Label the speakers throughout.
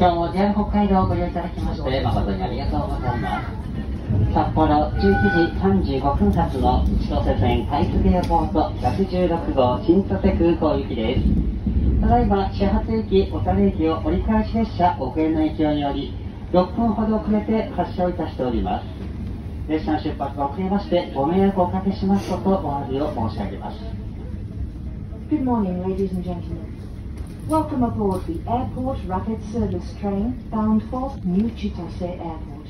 Speaker 1: 今日も JR 北海道をご利用いただきまして誠にありがとうございます。札幌11時35分発の千歳線海津エアポート116号新千歳空港行きです。ただいま始発駅小樽駅を折り返し列車遅れの影響により6分ほど遅れて発車をいたしております。列車の出発が遅れましてご迷惑をおかけしますことお詫びを申し上げます。
Speaker 2: Good morning, ladies and gentlemen. Welcome aboard the Airport Rapid Service train bound for New Chitose Airport.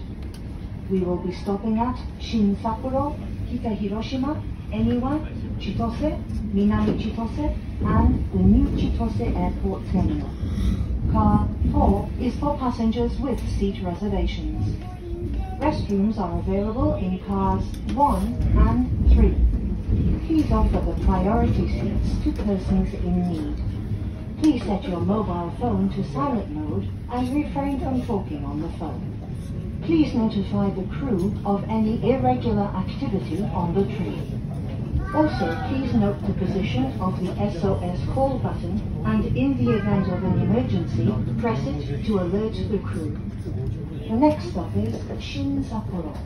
Speaker 2: We will be stopping at Shin Sapporo, Kita Hiroshima, Eniwa, Chitose, Minami Chitose, and the New Chitose Airport Terminal. Car 4 is for passengers with seat reservations. Restrooms are available in cars 1 and 3. Please offer the priority seats to persons in need. Please set your mobile phone to silent mode and refrain from talking on the phone. Please notify the crew of any irregular activity on the train. Also, please note the position of the SOS call button and in the event of an emergency, press it to alert the crew. The next stop is Shin Sapporo.